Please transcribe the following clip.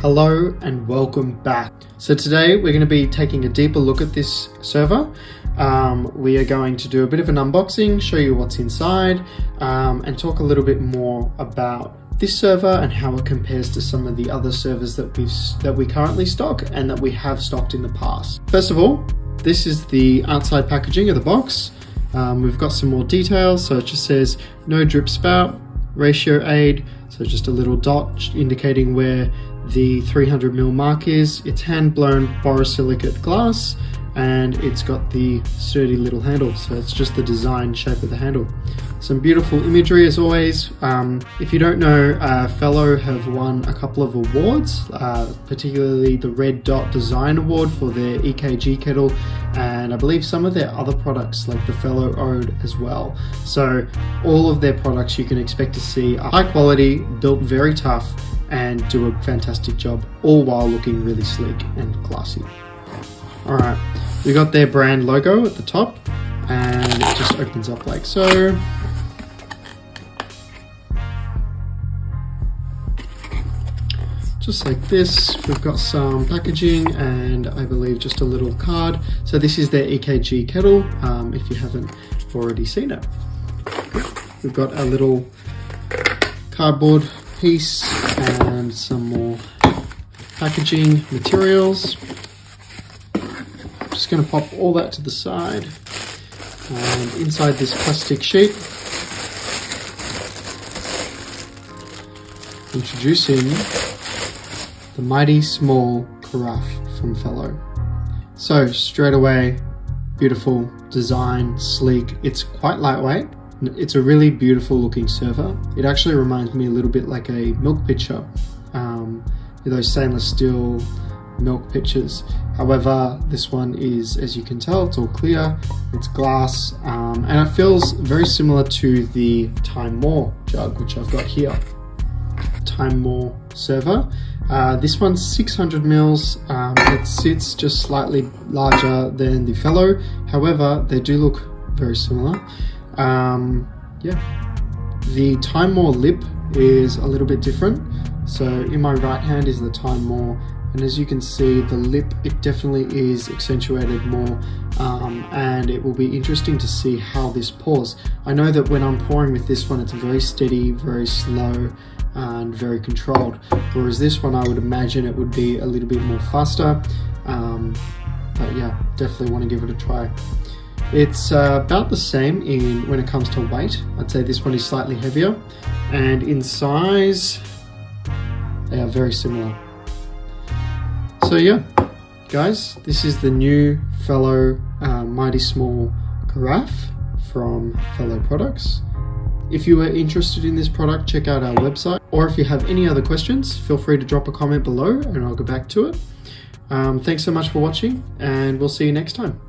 Hello and welcome back. So today we're going to be taking a deeper look at this server. Um, we are going to do a bit of an unboxing, show you what's inside, um, and talk a little bit more about this server and how it compares to some of the other servers that we that we currently stock and that we have stocked in the past. First of all, this is the outside packaging of the box. Um, we've got some more details, so it just says no drip spout, ratio aid, so just a little dot indicating where the 300ml mark is. It's hand blown borosilicate glass and it's got the sturdy little handle. So it's just the design shape of the handle. Some beautiful imagery as always. Um, if you don't know uh, fellow have won a couple of awards uh, particularly the red dot design award for their ekg kettle and i believe some of their other products like the fellow ode as well. So all of their products you can expect to see are high quality built very tough and do a fantastic job all while looking really sleek and classy. All right, we got their brand logo at the top and it just opens up like so. Just like this, we've got some packaging and I believe just a little card. So this is their EKG kettle, um, if you haven't already seen it. We've got a little cardboard piece and some more packaging materials going to pop all that to the side. And inside this plastic sheet, introducing the mighty small carafe from Fellow. So straight away, beautiful design, sleek. It's quite lightweight. It's a really beautiful looking server. It actually reminds me a little bit like a milk pitcher. Um, those stainless steel milk pitchers. However, this one is, as you can tell, it's all clear, it's glass, um, and it feels very similar to the Timemore jug, which I've got here. Timemore server. Uh, this one's 600 mils. Um, it sits just slightly larger than the Fellow. However, they do look very similar. Um, yeah, the Timemore lip is a little bit different. So in my right hand is the Timemore and as you can see the lip it definitely is accentuated more um, and it will be interesting to see how this pours. I know that when I'm pouring with this one it's very steady, very slow and very controlled whereas this one I would imagine it would be a little bit more faster um, but yeah definitely want to give it a try. It's uh, about the same in when it comes to weight. I'd say this one is slightly heavier and in size they are very similar. So yeah, guys, this is the new Fellow uh, Mighty Small Carafe from Fellow Products. If you are interested in this product, check out our website. Or if you have any other questions, feel free to drop a comment below and I'll go back to it. Um, thanks so much for watching and we'll see you next time.